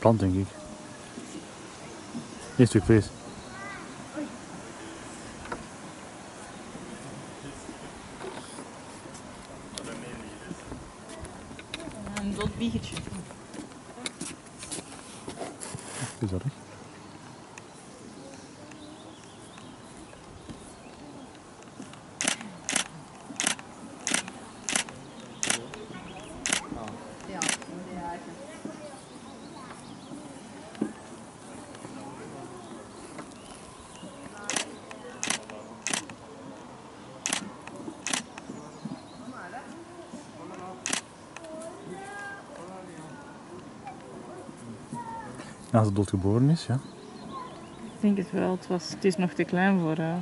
plant, denk ik. Eén stuk vlees. Een dood biggetje. Gezellig. Ja, als het doodgeboren is, ja. Ik denk het wel. Het, was, het is nog te klein voor haar.